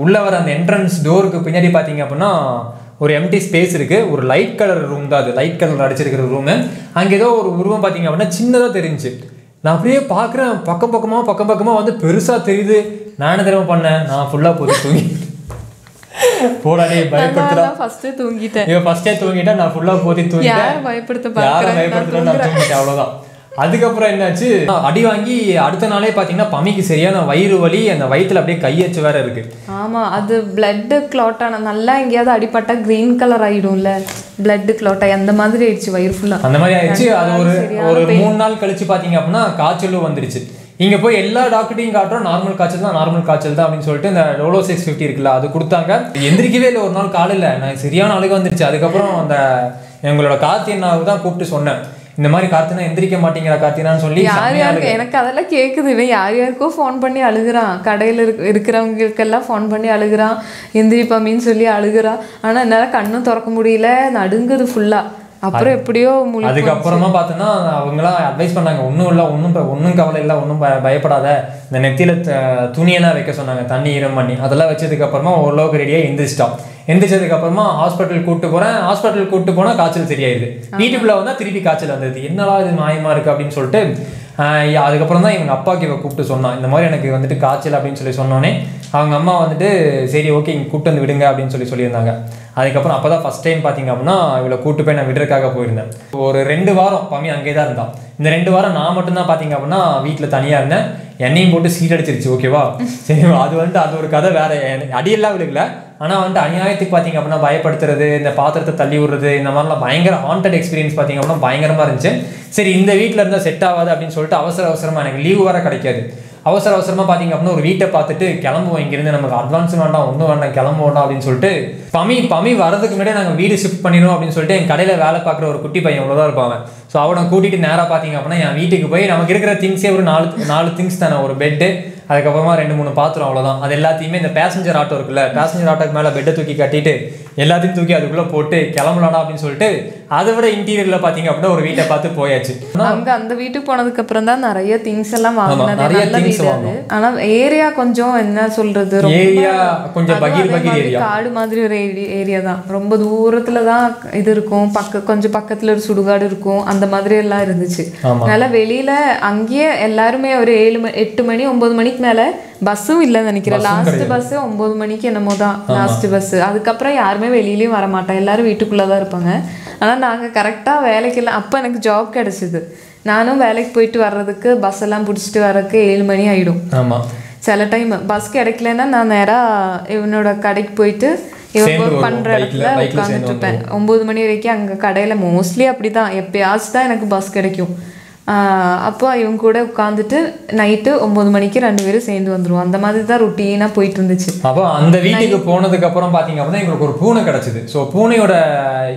உள்ள வர அந்த என்ட்ரன்ஸ் டோருக்கு பின்னாடி பார்த்தீங்க அப்படின்னா ஒரு எம்டி ஸ்பேஸ் இருக்கு. ஒரு லைட் கலர் ரூம் தான் அது. லைட் கலர் அடிச்சிருக்கிற ரூமு அங்கே ஏதோ ஒரு உருவம் பார்த்தீங்க அப்படின்னா சின்னதாக தெரிஞ்சு. நான் அப்படியே பார்க்குறேன் பக்கம் பக்கமாக பக்கம் பக்கமாக வந்து பெருசாக தெரியுது. நான் தெரியுமா பண்ணேன்? நான் ஃபுல்லாக போட்டு தூங்கி போடாடே பயப்படுத்துறா. ஃபர்ஸ்ட் தூங்கிட்டேன். இவன் ஃபர்ஸ்டே தூங்கிட்டா நான் ஃபுல்லா போத்தி தூங்கிட்டேன். பயப்படுத்த பயப்படுத்துறேன் நான் தூங்கிட்டேன் அவ்வளவுதான். அதுக்கப்புறம் என்னாச்சு? அடி வாங்கி அடுத்த நாளே பாத்தீங்கன்னா பமிக்கு சரியான வயிறு வலி அந்த வயித்துல அப்படியே கையச்சு வேற இருக்கு. ஆமா அது பிளட் கிளாட் ஆன நல்லா எங்கேயாவது அடிபட்டா கிரீன் கலர் ஆயிடும்ல. பிளட் கிளாட் ஆகி அந்த மாதிரி ஆயிடுச்சு வயிறு ஃபுல்லா அந்த மாதிரி ஆயிடுச்சு. அது ஒரு ஒரு மூணு நாள் கழிச்சு பாத்தீங்க அப்படின்னா காய்ச்சலும் வந்துருச்சு. இங்க போய் எல்லா டாக்டர்டையும் காட்டுறோம். நார்மல் காய்ச்சல் தான் நார்மல் காய்ச்சல் தான் அப்படின்னு சொல்லிட்டு இந்த டோலோ சிக்ஸ் ஃபிஃப்டி இருக்குல்ல அது கொடுத்தாங்க. எந்திரிக்கவே இல்லை ஒரு நாள் காலையில. நான் சரியான அழுக வந்துருச்சு. அதுக்கப்புறம் அந்த எங்களோட கார்த்தி அண்ணாவுக்கு தான் கூப்பிட்டு சொன்னேன். இந்த மாதிரி கார்த்தினா எந்திரிக்க மாட்டேங்கிற கார்த்தினான்னு சொல்லி யார் யாருக்கு? எனக்கு அதெல்லாம் கேட்குது இவன் யார் யாருக்கோ ஃபோன் பண்ணி அழுகுறான். கடையில் இருக்க இருக்கிறவங்களுக்கெல்லாம் ஃபோன் பண்ணி அழுகுறான். எந்திரிப்பாமின்னு சொல்லி அழுகுறான் ஆனால் என்னால் கண்ணும் திறக்க முடியல. நடுங்குது ஃபுல்லாக அப்புறம் எப்படியோ அதுக்கப்புறமா பார்த்தோன்னா அவங்களாம் அட்வைஸ் பண்ணாங்க ஒன்றும் இல்லை ஒன்றும் ஒன்றும் கவலை இல்லை ஒன்றும் பயப்படாத. இந்த நெத்தியில துணியெல்லாம் வைக்க சொன்னாங்க தண்ணி ஈரம் பண்ணி. அதெல்லாம் வச்சதுக்கு அப்புறமா ஓரளவுக்கு ரெடியாக எந்திரிச்சிட்டான் எந்திரிச்சதுக்கு அப்புறமா ஹாஸ்பிட்டல் கூட்டு போறேன். ஹாஸ்பிட்டல் கூட்டு போனா காய்ச்சல் சரியாயிருது வீட்டுக்குள்ள வந்தா திருப்பி காய்ச்சல் வந்தது. என்னடா இது நியாயமா இருக்கு? அப்படின்னு சொல்லிட்டு அதுக்கப்புறம் தான் இவங்க அப்பாவுக்கு இவ கூப்பிட்டு சொன்னான் இந்த மாதிரி எனக்கு வந்துட்டு காய்ச்சல் அப்படின்னு சொல்லி சொன்னோன்னே அவங்க அம்மா வந்துட்டு சரி ஓகே இங்கே கூப்பிட்டு வந்து விடுங்க அப்படின்னு சொல்லி சொல்லியிருந்தாங்க. அதுக்கப்புறம் அப்போ தான் ஃபஸ்ட் டைம் பார்த்தீங்க அப்படின்னா இவளை கூட்டு போய் நான் விடுறதுக்காக போயிருந்தேன். ஒரு ரெண்டு வாரம் பம்மி அங்கே தான் இருந்தான் இந்த ரெண்டு வாரம் நான் மட்டும்தான் பார்த்தீங்க அப்படின்னா வீட்டில் தனியாக இருந்தேன். எண்ணெயும் போட்டு சீட் அடிச்சிருச்சு ஓகேவா சரி அது வந்துட்டு அது ஒரு கதை வேற. எனக்கு அடியெல்லாம் விழுகல. ஆனால் வந்துட்டு அநியாயத்துக்கு பார்த்தீங்க அப்படின்னா பயப்படுத்துறது இந்த பாத்திரத்தை தள்ளி விடுறது இந்த மாதிரிலாம் பயங்கர ஹாண்டட் எக்ஸ்பீரியன்ஸ் பார்த்தீங்க அப்படின்னா பயங்கரமாக இருந்துச்சு. சரி இந்த வீட்டில் இருந்தால் செட் ஆகாது அப்படின்னு சொல்லிட்டு அவசர அவசரமாக எனக்கு லீவு வர கிடைக்காது. அவசர அவசரமாக பார்த்தீங்க அப்படின்னா ஒரு வீட்டை பார்த்துட்டு கிளம்புவோம். இங்கிருந்து நமக்கு அட்வான்ஸ் வேண்டாம் ஒன்றும் வேண்டாம் கிளம்ப வேண்டாம் அப்படின்னு சொல்லிட்டு பமி பமி வரதுக்கு முன்னாடி நாங்கள் வீடு ஷிஃப்ட் பண்ணிடுவோம் அப்படின்னு சொல்லிட்டு என் கடையில் வேலை பார்க்குற ஒரு குட்டி பையன் இவ்வளோதான் இருப்பாங்க ஸோ அவனை கூட்டிகிட்டு நேராக பார்த்தீங்க அப்படின்னா என் வீட்டுக்கு போய் நமக்கு இருக்கிற திங்ஸே ஒரு நாலு நாலு திங்ஸ் தானே ஒரு பெட்டு அதுக்கப்புறமா ரெண்டு மூணு பாத்திரம் அவ்வளோதான் அது எல்லாத்தையுமே இந்த பேசஞ்சர் ஆட்டோ இருக்குல்ல பேசஞ்சர் ஆட்டோக்கு மேலே பெட்டை தூக்கி கட்டிட்டு எல்லாத்தையும் தூக்கி அதுக்குள்ளே போட்டு கிளம்பலாடா அப்படின்னு சொல்லிட்டு அதை விட இன்டீரியரில் பார்த்தீங்க அப்படின்னா ஒரு வீட்டை பார்த்து போயாச்சு. அங்க அந்த வீட்டுக்கு போனதுக்கு அப்புறம் தான் நிறைய திங்ஸ் எல்லாம் வாங்கினது நிறைய நல்ல things வீடு அது. ஆனா ஏரியா கொஞ்சம் என்ன சொல்றது ரொம்ப ஏரியா கொஞ்சம் பகீர் பகீர் ஏரியா காடு மாதிரி ஒரு ஏரியா தான். ரொம்ப தூரத்துல தான் இது இருக்கும். பக்க கொஞ்சம் பக்கத்துல ஒரு சுடுகாடு இருக்கும். அந்த மாதிரி எல்லாம் இருந்துச்சு. அதனால வெளியில அங்கேயே எல்லாருமே ஒரு ஏழு மணி எட்டு மணி ஒன்பது மணிக்கு மேல பஸ்ஸும் இல்லைன்னு நினைக்கிறேன். லாஸ்ட் பஸ் ஒன்பது மணிக்கு என்னமோ தான். லாஸ்ட் பஸ் அதுக்கப்புறம் யாருமே வெளியிலயும் வர மாட்டாங்க எல்லாரும் வீட்டுக்குள்ள தான் இருப்பாங்க. ஆனா நாங்க கரெக்டா வேலைக்கெல்லாம் அப்ப எனக்கு ஜாப் கிடைச்சிது. நானும் வேலைக்கு போயிட்டு வர்றதுக்கு பஸ் எல்லாம் பிடிச்சிட்டு வர்றதுக்கு ஏழு மணி ஆயிடும். ஆமா. சில டைம் பஸ் கிடைக்கலன்னா நான் நேரா இவனோட கடைக்கு போயிட்டு இவன் ஒர்க் bikeல- இடத்துல உட்காந்துட்டு இருப்பேன். ஒன்பது மணி வரைக்கும் அங்க கடையில மோஸ்ட்லி அப்படிதான். எப்பயாச்சும் தான் எனக்கு பஸ் கிடைக்கும். அப்போ இவங்க கூட உட்காந்துட்டு நைட்டு ஒன்பது மணிக்கு ரெண்டு பேரும் சேர்ந்து வந்துருவோம். அந்த மாதிரி தான் ருட்டீனா போயிட்டு இருந்துச்சு அப்போ அந்த வீட்டுக்கு போனதுக்கு அப்புறம் பாத்தீங்க அப்படின்னா எங்களுக்கு ஒரு பூனை கிடைச்சது. ஸோ பூனையோட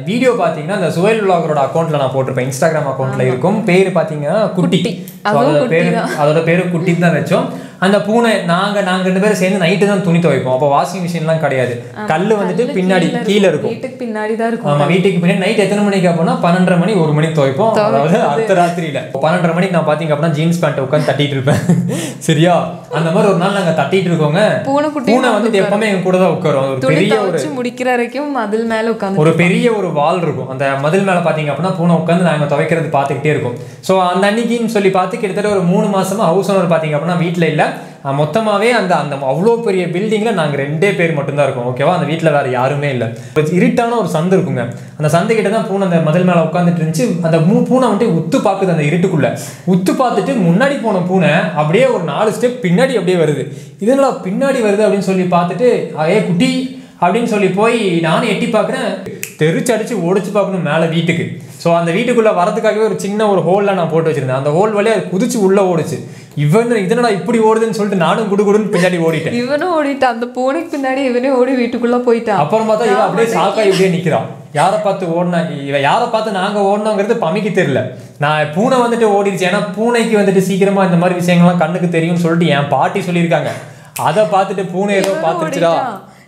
வீடியோ பாத்தீங்கன்னா அந்த சுயல் விலாகரோட அக்கௌண்ட்ல நான் போட்டிருப்பேன். இன்ஸ்டாகிராம் அக்கௌண்ட்ல இருக்கும். பேரு பாத்தீங்கன்னா குட்டி. அதோட பேரு அதோட பேரு குட்டி தான் வச்சோம். அந்த பூனை நாங்க நாங்க ரெண்டு பேரும் சேர்ந்து நைட்டு தான் துணி துவைப்போம். அப்போ வாஷிங் மிஷின்லாம் கிடையாது. கல்லு வந்துட்டு பின்னாடி கீழே இருக்கும். வீட்டுக்கு பின்னாடி தான் இருக்கும். ஆமா வீட்டுக்கு பின்னாடி நைட் எத்தனை மணிக்கு அப்போனா? பன்னெண்டரை மணி ஒரு மணிக்கு துவைப்போம். அதாவது அடுத்த ராத்திரியில. பன்னெண்டரை மணிக்கு நான் பாத்தீங்க அப்படின்னா ஜீன்ஸ் பேண்ட் உட்காந்து தட்டிட்டு இருப்பேன். [LAUGHS] சரியா? அந்த மாதிரி ஒரு நாள் நாங்க தட்டிட்டு இருக்கோங்க. பூனைக்குட்டி பூனை வந்துட்டு எப்பவுமே எங்க கூட தான் உட்காரும். ஒரு பெரிய ஒரு முடிக்கிற வரைக்கும் மதில் மேல உட்காந்து ஒரு பெரிய ஒரு வால் இருக்கும். அந்த மதில் மேல பாத்தீங்க அப்படின்னா பூனை உட்காந்து நாங்க துவைக்கிறது பார்த்துக்கிட்டே இருக்கும். ஸோ அந்த அன்னைக்குன்னு சொல்லி பார்த்து கிட்டத்தட்ட ஒரு மூணு மாசமா ஹவுஸ் ஓனர் பாத்தீங்க அப்படின்னா வீட்ல இல்ல. இல்லை மொத்தமாகவே அந்த அந்த அவ்வளோ பெரிய பில்டிங்கில் நாங்கள் ரெண்டே பேர் மட்டும்தான் இருக்கோம் ஓகேவா அந்த வீட்டில் வேற யாருமே இல்லை. ஒரு இருட்டான ஒரு சந்து இருக்குங்க. அந்த சந்தைக்கிட்ட தான் பூனை அந்த மதில் மேலே உட்காந்துட்டு இருந்துச்சு. அந்த மூ பூனை வந்துட்டு உத்து பார்க்குது அந்த இருட்டுக்குள்ளே. உத்து பார்த்துட்டு முன்னாடி போன பூனை அப்படியே ஒரு நாலு ஸ்டெப் பின்னாடி அப்படியே வருது. இதனால் பின்னாடி வருது அப்படின்னு சொல்லி பார்த்துட்டு ஏ குட்டி அப்படின்னு சொல்லி போய் நானும் எட்டி பார்க்குறேன். தெரிச்சு அடித்து ஓடிச்சு பார்க்கணும் மேலே வீட்டுக்கு. ஸோ அந்த வீட்டுக்குள்ளே வரதுக்காகவே ஒரு சின்ன ஒரு ஹோலில் நான் போட்டு வச்சிருந்தேன். அந்த ஹோல் வழியாக அது குதிச்சு உள்ளே ஓடுச்சு. இவன் இதனடா இப்படி ஓடுதுன்னு சொல்லிட்டு நானும் குடுகுடுன்னு பின்னாடி ஓடிட்டேன். இவனும் ஓடிட்டான். அந்த பூனைக்கு பின்னாடி இவனே ஓடி வீட்டுக்குள்ள போயிட்டான். அப்புறம் பார்த்தா இவன் அப்படியே சாக்கா இப்படியே நிக்கிறான். யாரை பார்த்து ஓடினா இவ யாரை பார்த்து நாங்க ஓடணுங்கிறது பமிக்கு தெரியல. நான் பூனை வந்துட்டு ஓடிடுச்சு ஏன்னா பூனைக்கு வந்துட்டு சீக்கிரமா இந்த மாதிரி விஷயங்கள்லாம் கண்ணுக்கு தெரியும்னு சொல்லிட்டு என் பாட்டி சொல்லியிருக்காங்க. அதை பார்த்துட்டு பூனை ஏதோ பார்த்துருச்சுடா.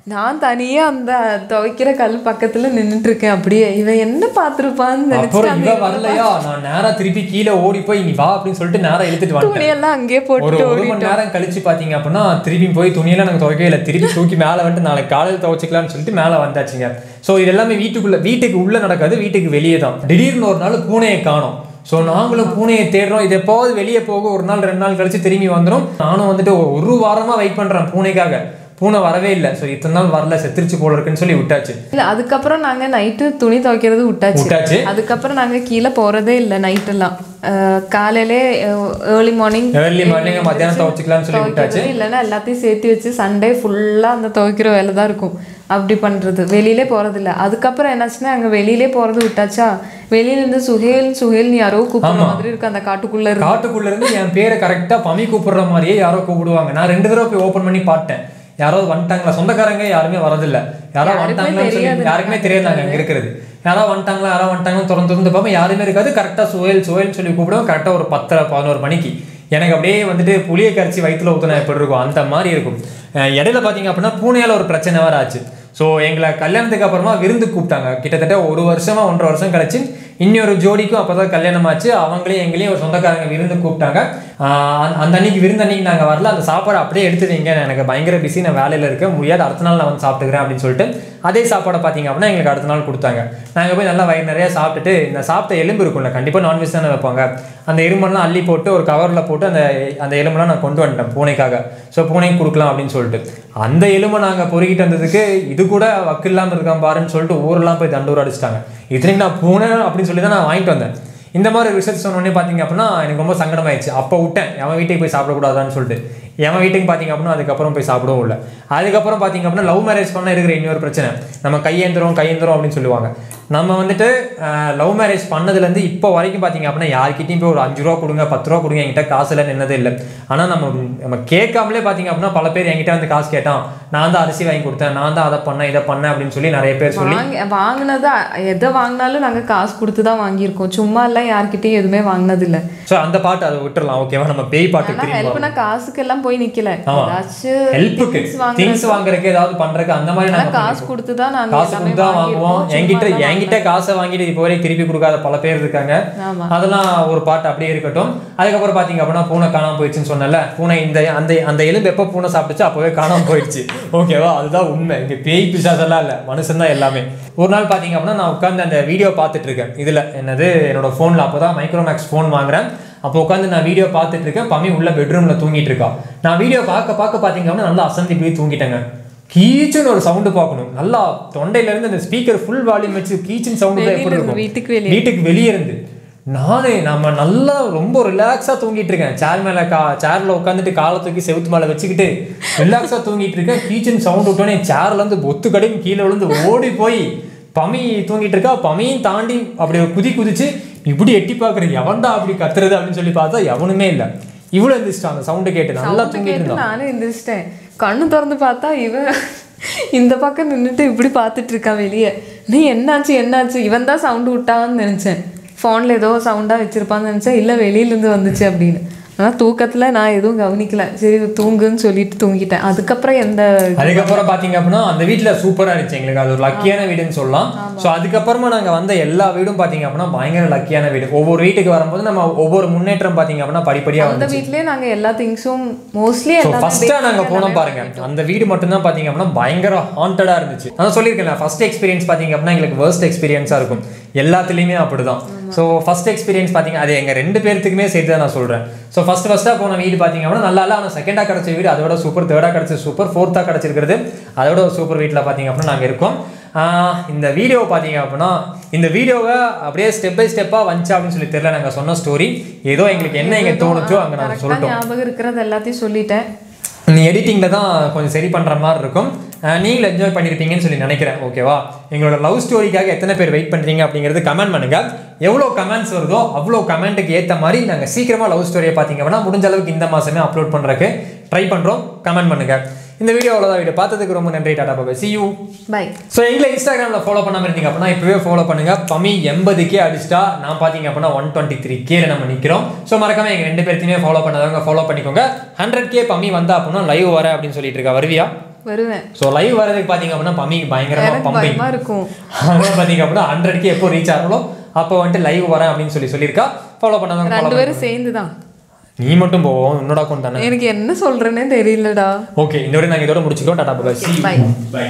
நான் தனியா அந்த துவைக்கிற கல் பக்கத்துல நின்னுட்டு இருக்கேன் அப்படியே இவன் என்ன பார்த்திருப்பான்னு அப்புறம் நினைச்சிட்டு இவ வரலையா? நான் நேரா திருப்பி கீழே ஓடி போய் நீ வா அப்படின்னு சொல்லிட்டு நேரா இழுத்துட்டு வந்துட்டேன். துணியெல்லாம் அங்கேயே போட்டு ஒரு மணி நேரம் கழிச்சு பாத்தீங்க அப்படின்னா திருப்பி போய் துணியெல்லாம் நாங்க துவைக்கவே இல்லை. திருப்பி தூக்கி மேல வந்துட்டு நாளைக்கு காலையில் துவைச்சிக்கலாம்னு சொல்லிட்டு மேல வந்தாச்சுங்க. சோ இது எல்லாமே வீட்டுக்குள்ள வீட்டுக்கு உள்ள நடக்காது வீட்டுக்கு வெளியே தான். திடீர்னு ஒரு நாள் பூனையை காணோம். ஸோ நாங்களும் பூனையை தேடுறோம். இது எப்போது வெளியே போக ஒரு நாள் ரெண்டு நாள் கழிச்சு திரும்பி வந்துடும் நானும் வந்துட்டு ஒரு- ஒரு வாரமா வெயிட் பண்றேன் பூனைக்காக. பூனை வரவே இல்லை. ஸோ இத்தனை நாள் வரல. செத்துருச்சு போல இருக்குன்னு சொல்லி விட்டாச்சு. இல்ல அதுக்கப்புறம் நாங்க நைட்டு துணி துவைக்கிறது விட்டாச்சு. விட்டாச்சு. அதுக்கப்புறம் நாங்க கீழே போறதே இல்லை நைட் எல்லாம். அஹ் காலையிலே ஏர்லி மார்னிங் ஏர்லி மார்னிங் மத்தியானம் துவைச்சிக்கலாம்னு சொல்லி விட்டாச்சு. இல்லைன்னா எல்லாத்தையும் சேர்த்து வச்சு சண்டே ஃபுல்லா அந்த துவைக்கிற வேலை தான் இருக்கும். அப்படி பண்றது. வெளியிலே போறதில்ல அதுக்கப்புறம் என்னாச்சுன்னா அங்க வெளியிலே போறது விட்டாச்சா? வெளியில இருந்து சுஹேல் சுஹேல்னு யாரோ கூப்பிடுற மாதிரி இருக்கு அந்த காட்டுக்குள்ள காட்டுக்குள்ள இருந்து என் பேரை கரெக்டா பமி கூப்பிடுற மாதிரியே யாரோ கூப்பிடுவாங்க. நான் ரெண்டு தடவை போய் ஓபன் பண்ணி பார்த்தேன். யாராவது வந்துட்டாங்களா? சொந்தக்காரங்க யாருமே வரதில்ல யாராவது வந்துட்டாங்களான்னு சொல்லி யாருக்குமே தெரியாது நாங்க அங்க இருக்கிறது. யாராவது வந்துட்டாங்களா? யாராவது வந்துட்டாங்களா திறந்து திறந்து பார்ப்போம் யாருமே இருக்காது. கரெக்டா சுயல் சுயல்னு சொல்லி கூப்பிடுவோம். கரெக்டா ஒரு பத்தரை பதினோரு மணிக்கு. எனக்கு அப்படியே வந்துட்டு புளியை கரைச்சி வயிற்றுல ஊற்றினா எப்படி இருக்கும்? அந்த மாதிரி இருக்கும். இடையில பார்த்தீங்க அப்படின்னா பூனையால ஒரு பிரச்சனை வேற ஆச்சு ஸோ எங்களை கல்யாணத்துக்கு அப்புறமா விருந்து கூப்பிட்டாங்க. கிட்டத்தட்ட ஒரு வருஷமா ஒன்றரை வருஷம் கழிச்சு இன்னொரு ஜோடிக்கும் அப்போ தான் கல்யாணம் ஆச்சு அவங்களையும் எங்களையும் ஒரு சொந்தக்காரங்க விருந்து கூப்பிட்டாங்க. அந்த- அன்னைக்கு விருந்து அன்னைக்கு நாங்கள் வரல. அந்த சாப்பாடு அப்படியே எடுத்து எனக்கு பயங்கர பிஸி நான் வேலையில் இருக்கேன். முடியாது அடுத்த நாள் நான் வந்து சாப்பிட்டுக்கிறேன் அப்படின்னு சொல்லிட்டு அதே சாப்பாடை பார்த்தீங்க அப்படின்னா எங்களுக்கு அடுத்த நாள் கொடுத்தாங்க. நாங்கள் போய் நல்லா வயிறு நிறையா சாப்பிட்டுட்டு இந்த சாப்பிட்ட எலும்பு இருக்கும்ல கண்டிப்பாக நான்வெஜ் தானே வைப்பாங்க. அந்த எலும்பெல்லாம் அள்ளி போட்டு ஒரு கவரில் போட்டு அந்த அந்த எலும்பெல்லாம் நான் கொண்டு வந்துட்டேன் பூனைக்காக. ஸோ பூனைக்கு கொடுக்கலாம் அப்படின்னு சொல்லிட்டு. அந்த எலும்பை நாங்கள் பொறுக்கிட்டு வந்ததுக்கு இது கூட வக்கு இல்லாமல் இருக்கான் பாருன்னு சொல்லிட்டு ஊரெல்லாம் போய் தண்டூர் அடிச்சிட்டாங்க. இத்தனைக்கு நான் பூனை அப்படின்னு சொல்லி தான் நான் வாங்கிட்டு வந்தேன். இந்த மாதிரி விஷயத்தை சொன்னோடனே பார்த்தீங்க அப்படின்னா எனக்கு ரொம்ப சங்கடமாயிடுச்சு. அப்போ விட்டேன். என் வீட்டுக்கு போய் சாப்பிடக்கூடாதான்னு சொல்லிட்டு. என் வீட்டுக்கு பார்த்தீங்க அப்படின்னா அதுக்கப்புறம் போய் சாப்பிடவும் இல்லை. அதுக்கப்புறம் பார்த்தீங்க அப்படின்னா லவ் மேரேஜ் பண்ண இருக்கிற இன்னொரு பிரச்சனை. நம்ம கையேந்திரம் கையேந்திரம் அப்படின்னு சொல்லுவாங்க. நம்ம வந்துட்டு லவ் மேரேஜ் பண்ணதுலேருந்து இப்போ வரைக்கும் பார்த்தீங்க அப்படின்னா யார்கிட்டயும் போய் ஒரு அஞ்சு ரூபா கொடுங்க பத்து ரூபா கொடுங்க என்கிட்ட காசு இல்லை நின்னதே இல்லை. ஆனால் நம்ம நம்ம கேட்காமலே பார்த்தீங்க அப்படின்னா பல பேர் என்கிட்ட வந்து காசு கேட்டான் நான் தான் அரிசி வாங்கி கொடுத்தேன் நான் தான் அதை பண்ணேன் இதை பண்ணேன் அப்படின்னு சொல்லி நிறைய பேர் சொல்லி வாங்கி வாங்கினது எதை வாங்கினாலும் நாங்க காசு கொடுத்து தான் வாங்கியிருக்கோம். சும்மா எல்லாம் யார்கிட்டயும் எதுவுமே வாங்கினது இல்ல ஸோ அந்த பாட்டு அதை விட்டுறலாம் ஓகேவா நம்ம பேய் பாட்டு ஹெல்ப்னா காசுக்கு எல்லாம் போய். ஏதாச்சும் ஹெல்ப்புக்கு திங்ஸ் வாங்குறதுக்கு ஏதாவது பண்றதுக்கு அந்த மாதிரி காசு கொடுத்து தான் நாங்க காசு கொடுத்து தான் வாங்குவோம். என்கிட்ட என்கிட்ட காசை வாங்கிட்டு இப்போ வரைக்கும் திருப்பி கொடுக்காத பல பேர் இருக்காங்க. அதெல்லாம் ஒரு பாட்டு அப்படியே இருக்கட்டும். அதுக்கப்புறம் பாத்தீங்க அப்படின்னா பூனை காணாம போயிடுச்சுன்னு சொன்னல பூனை இந்த அந்த அந்த எலும்பு எப்போ பூனை சாப்பிட்டுச்சு அப்பவே காணாம போயிடுச்சு. ஓகேவா? அதுதான் உண்மை. இங்க பேய் பிசாசெல்லாம் இல்ல. மனுஷன் தான் எல்லாமே. ஒரு நாள் பாத்தீங்க அப்படின்னா நான் உட்காந்து அந்த வீடியோ பார்த்துட்டு இருக்கேன் இதுல என்னது? என்னோட போன்ல அப்பதான் மைக்ரோமேக்ஸ் ஃபோன் வாங்குறேன். அப்போ உட்காந்து நான் வீடியோ பார்த்துட்டு இருக்கேன் பம்மி உள்ள பெட்ரூம்ல தூங்கிட்டு இருக்கா நான் வீடியோ பார்க்க பார்க்க பாத்தீங்க அப்படின்னா நல்லா அசந்தி போய் தூங்கிட்டேங்க. கீச்சுன்னு ஒரு சவுண்டு பார்க்கணும். நல்லா தொண்டையில இருந்து அந்த ஸ்பீக்கர் ஃபுல் வால்யூம் வச்சு கீச்சுன்னு சவுண்டு எப்படி இருக்கும்? வீட்டுக்கு வெளியே. வீட்டுக்கு வெளியே இருந்து. நானே நம்ம நல்லா ரொம்ப ரிலாக்ஸா தூங்கிட்டு இருக்கேன். சேர் மேல கா சேர்ல உட்காந்துட்டு காலை தூக்கி செவுத்து மேல வச்சுக்கிட்டு ரிலாக்ஸா தூங்கிட்டு இருக்கேன். கீச்சன் சவுண்ட் விட்டோன்னே சேர்ல இருந்து பொத்து கடையும் கீழே விழுந்து ஓடி போய் பமி தூங்கிட்டு இருக்கா? பமியும் தாண்டி அப்படி குதி குதிச்சு இப்படி எட்டி பாக்குறது எவன்டா அப்படி கத்துறது அப்படின்னு சொல்லி பார்த்தா எவனுமே இல்ல. இவ்வளவு இருந்துச்சு அந்த சவுண்டு கேட்டு நல்லா தூங்கிட்டு கேட்டு இருந்தான் நானும் எந்திரிச்சிட்டேன். கண்ணு திறந்து பார்த்தா இவன் இந்த பக்கம் நின்றுட்டு இப்படி பார்த்துட்டு இருக்கான் வெளியே. நீ என்னாச்சு என்னாச்சு? இவன் தான் சவுண்டு விட்டான்னு நினச்சேன். ஃபோனில் ஏதோ சவுண்டாக வச்சுருப்பான்னு நினச்சேன். இல்லை வெளியிலேருந்து வந்துச்சு அப்படின்னு. ஆனால் தூக்கத்தில் நான் எதுவும் கவனிக்கல. சரி தூங்குன்னு சொல்லிட்டு தூங்கிட்டேன். அதுக்கப்புறம் எந்த அதுக்கப்புறம் பாத்தீங்க அப்படின்னா அந்த வீட்ல சூப்பரா இருந்துச்சு எங்களுக்கு. அது ஒரு லக்கியான வீடுன்னு சொல்லலாம். சோ அதுக்கப்புறமா நாங்க வந்த எல்லா வீடும் பாத்தீங்க அப்படின்னா பயங்கர லக்கியான வீடு. ஒவ்வொரு வீட்டுக்கு வரும்போது நம்ம ஒவ்வொரு முன்னேற்றம் பாத்தீங்க அப்படின்னா படிப்படியா அந்த வீட்லயே நாங்கள் எல்லா திங்ஸும் மோஸ்ட்லி ஸோ எல்லாமே ஃபர்ஸ்டா நாங்க போனோம் பாருங்க. அந்த வீடு மட்டும்தான் பாத்தீங்க அப்படின்னா பயங்கர ஹாண்டடா இருந்துச்சு. நான் சொல்லியிருக்கேன் ஃபர்ஸ்ட் எக்ஸ்பீரியன்ஸ் பாத்தீங்க அப்படின்னா எங்களுக்கு வேர்ஸ்ட் எக்ஸ்பீரியன்ஸா இருக்கும். எல்லாத்துலயுமே அப்படிதான். ஸோ ஃபர்ஸ்ட் எக்ஸ்பீரியன்ஸ் பாத்தீங்க அது எங்க ரெண்டு பேர்த்துக்குமே சேர்த்து தான் நான் சொல்றேன். ஸோ ஃபர்ஸ்ட் ஃபர்ஸ்டா போன வீடு பாத்தீங்க அப்படின்னா நல்லா இல்லை. ஆனால் செகண்டா கிடைச்ச வீடு அதோட சூப்பர் தேர்டா கிடைச்ச சூப்பர் ஃபோர்த்தா கிடைச்சிருக்கிறது. அதோட சூப்பர் வீட்டில் பாத்தீங்க அப்படின்னா நாங்க இருக்கோம். இந்த வீடியோ பார்த்தீங்க அப்படின்னா இந்த வீடியோவை அப்படியே ஸ்டெப் பை ஸ்டெப்பாக வந்துச்சு அப்படின்னு சொல்லி தெரியல. நாங்கள் சொன்ன ஸ்டோரி ஏதோ எங்களுக்கு என்ன எங்க தோணுச்சோ அங்கே நாங்கள் சொல்லிட்டோம். ஞாபகம் இருக்கிறது எல்லாத்தையும் சொல்லிட்டேன். நீ எடிட்டிங்கில் தான் கொஞ்சம் சரி பண்ணுற மாதிரி இருக்கும். நீங்களும் என்ஜாய் பண்ணியிருப்பீங்கன்னு சொல்லி நினைக்கிறேன் ஓகேவா எங்களோட லவ் ஸ்டோரிக்காக எத்தனை பேர் வெயிட் பண்ணுறீங்க அப்படிங்கிறது கமெண்ட் பண்ணுங்கள் எவ்வளோ கமெண்ட்ஸ் வருதோ அவ்வளோ கமெண்ட்டுக்கு ஏற்ற மாதிரி நாங்கள் சீக்கிரமாக லவ் ஸ்டோரியை பார்த்தீங்க அப்படின்னா முடிஞ்ச அளவுக்கு இந்த மாதமே அப்லோட் பண்ணுறதுக்கு ட்ரை பண்ணுறோம் கமெண்ட் பண்ணுங்கள் இந்த வீடியோ அவ்வளோதான் வீடியோ பார்த்ததுக்கு ரொம்ப நன்றி டாடா பாபா சி யூ பை ஸோ எங்களை இன்ஸ்டாகிராமில் ஃபாலோ பண்ணாம இருந்தீங்க அப்படின்னா இப்போவே ஃபாலோ பண்ணுங்க. பமி எண்பது கே அடிச்சிட்டா நான் பார்த்தீங்க அப்படின்னா ஒன் டுவெண்ட்டி த்ரீ கேல நம்ம நிற்கிறோம் ஸோ மறக்காம எங்க ரெண்டு பேர்த்தையுமே ஃபாலோ பண்ணாதவங்க ஃபாலோ பண்ணிக்கோங்க. ஹண்ட்ரட் கே பமி வந்தா அப்படின்னா லைவ் வர அப்படின்னு சொல்லிட்டு இருக்கா வருவியா? வருவேன். ஸோ லைவ் வரதுக்கு பார்த்தீங்க அப்படின்னா பமிக்கு பயங்கரமா எனக்கு பம்பிங் பயமா இருக்கும். அதனால பார்த்தீங்க அப்படின்னா ஹண்ட்ரட் கே எப்போ ரீச் ஆகணும் அப்போ வந்துட்டு லைவ் வரேன் அப்படின்னு சொல்லி சொல்லியிருக்கா. ஃபாலோ follow ரெண்டு பேரும் சேர்ந்து தான் பண்ணுங்க. நீ மட்டும் போவோம் உன்னோட அக்கௌண்ட் தானே? எனக்கு என்ன சொல்றேன்னே தெரியலடா. ஓகே இந்த வரை நாங்கள் இதோட முடிச்சுக்கிறோம். டாடா பாய். பை